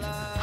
Bye.